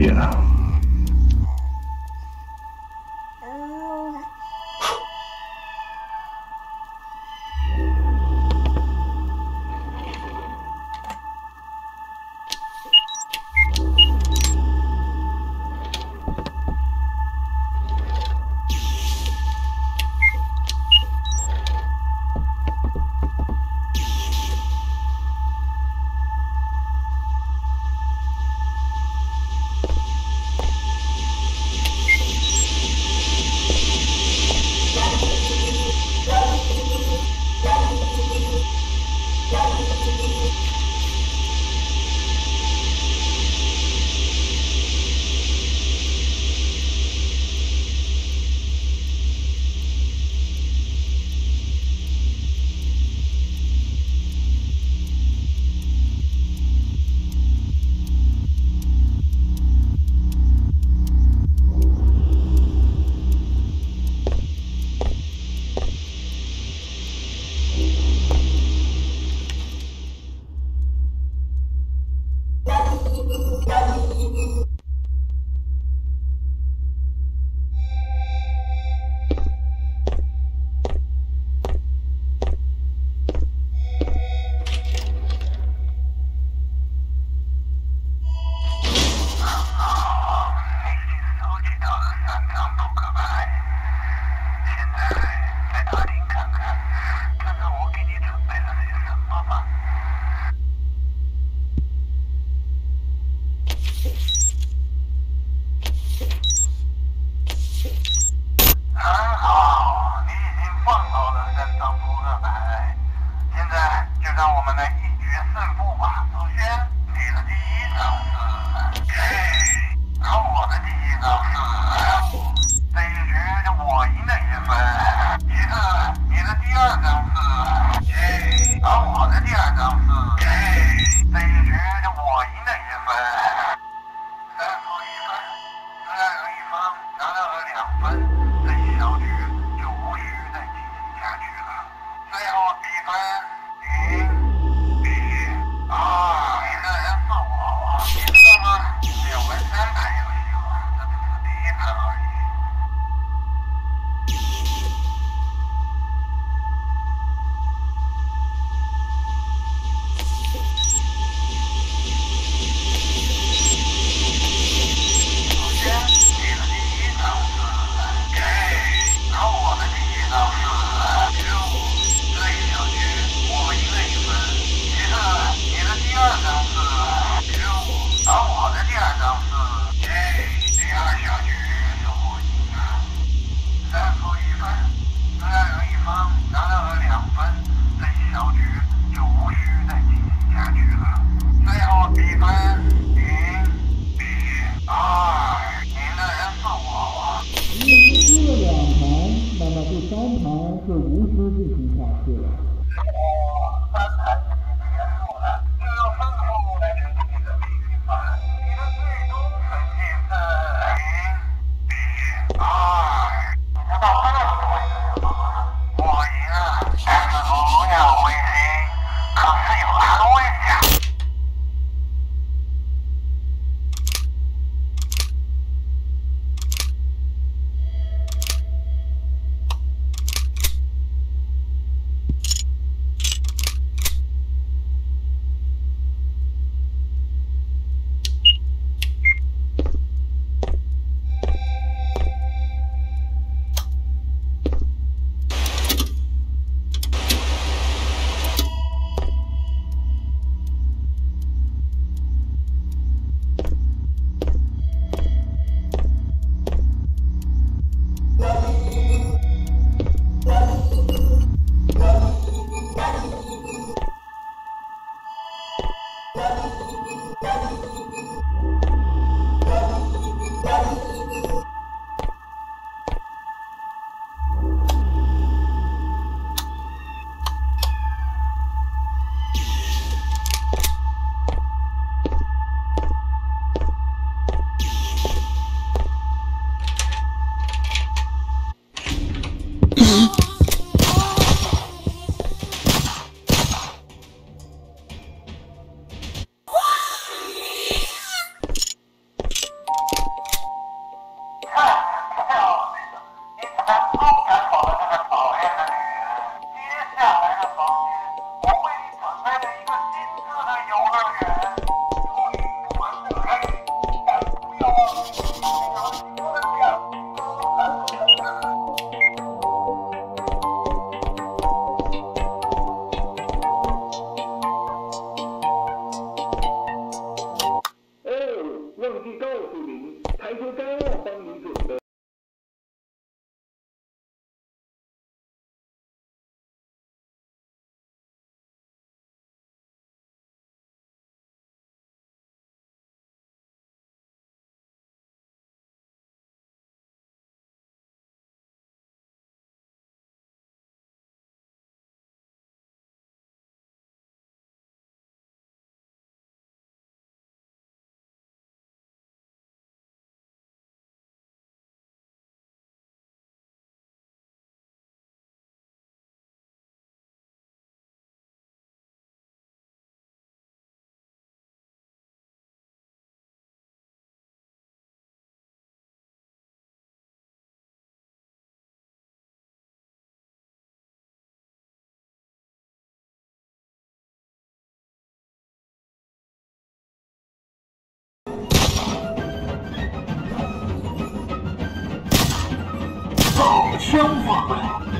year. 两分这小局就无需再继续下去了。最后比分枪法呀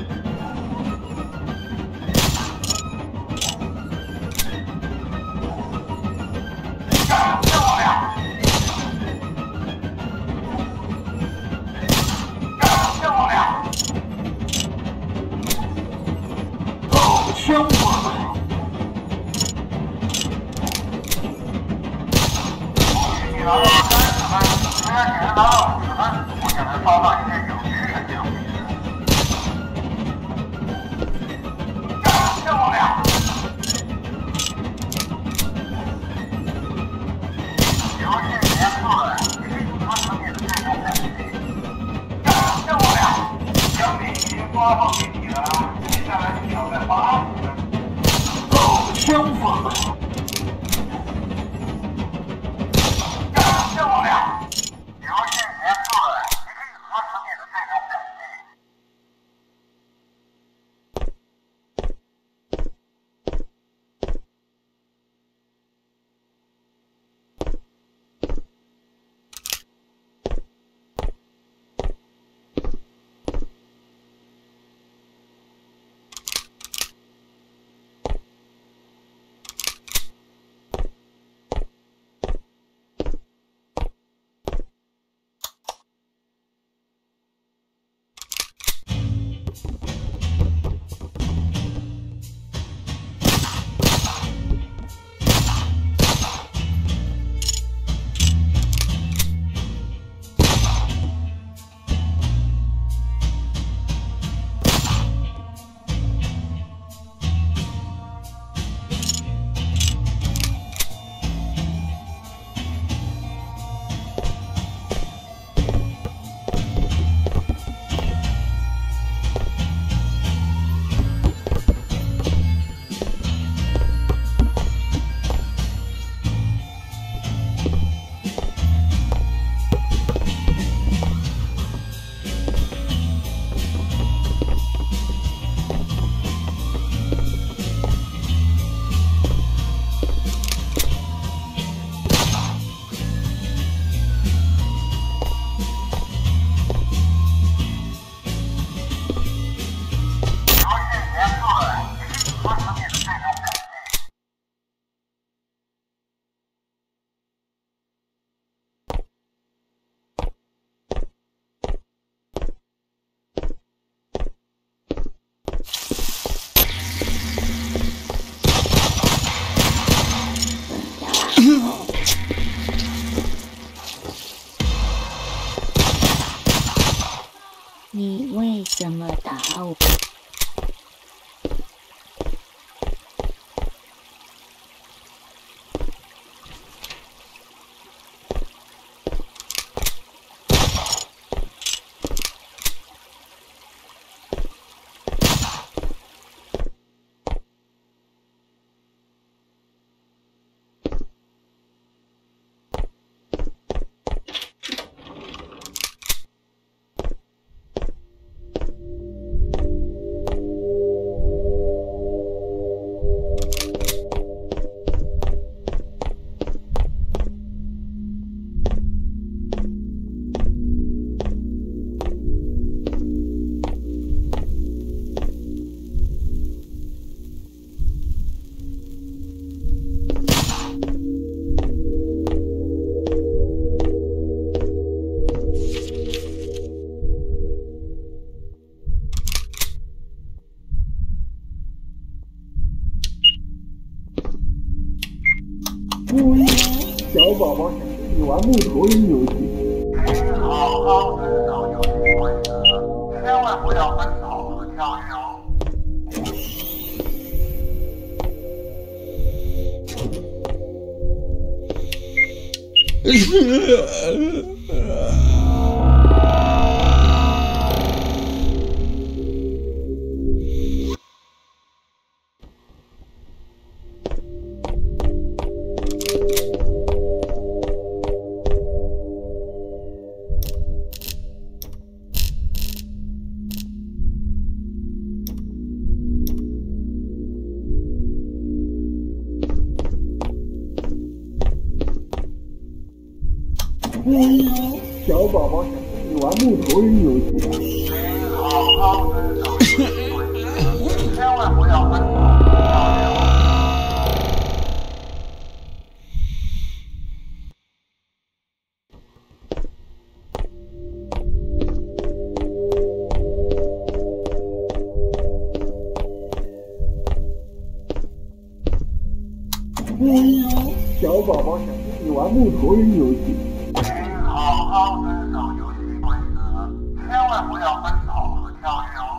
你为什么打我？你玩木头人游戏。好好思考游戏规则，千万不要分头和跳跳。哦不一样。小宝宝想跟你玩木头人游戏。好好千万不要分。小宝宝想跟你玩木头人游戏。请好好遵守游戏规则，千万不要奔跑和跳跃哦。